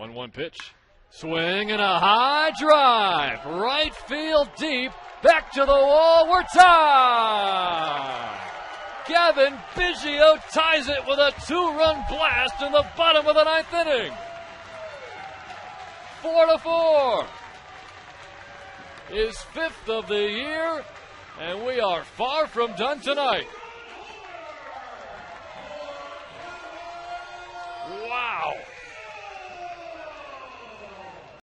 1 1 pitch. Swing and a high drive. Right field deep. Back to the wall. We're tied. Cavan Biggio ties it with a two run blast in the bottom of the ninth inning. Four to four. His fifth of the year, and we are far from done tonight. Wow.